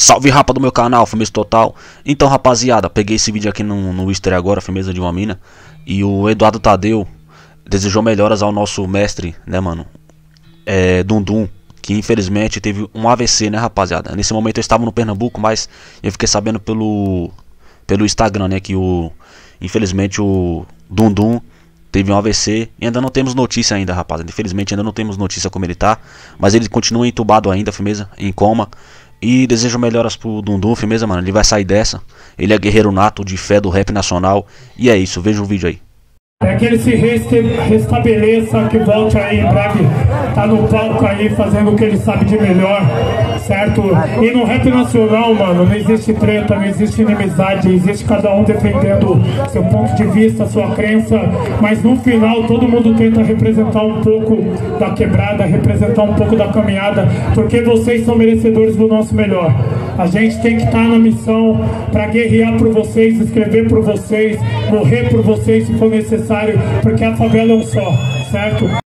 Salve rapa do meu canal, firmeza total. Então, rapaziada, peguei esse vídeo aqui no, no Easter agora, firmeza de uma mina. E o Eduardo Tadeu desejou melhoras ao nosso mestre, né, mano? É, Dundum, que infelizmente teve um AVC, né, rapaziada? Nesse momento eu estava no Pernambuco, mas eu fiquei sabendo pelo pelo Instagram, né, que o infelizmente o Dundum teve um AVC e ainda não temos notícia ainda, rapaziada. Infelizmente ainda não temos notícia como ele tá, mas ele continua entubado ainda, firmeza, em coma. E desejo melhoras pro Dundum, firmeza, mano. Ele vai sair dessa. Ele é guerreiro nato de fé do rap nacional. E é isso, veja o vídeo aí. É que ele se restabeleça, que volte aí em breve, tá no palco aí fazendo o que ele sabe de melhor, certo? E no rap nacional, mano, não existe treta, não existe inimizade, existe cada um defendendo seu ponto de vista, sua crença, mas no final todo mundo tenta representar um pouco da quebrada, representar um pouco da caminhada, porque vocês são merecedores do nosso melhor. A gente tem que estar tá na missão para guerrear por vocês, escrever por vocês, morrer por vocês se for necessário, porque a favela é um só, certo?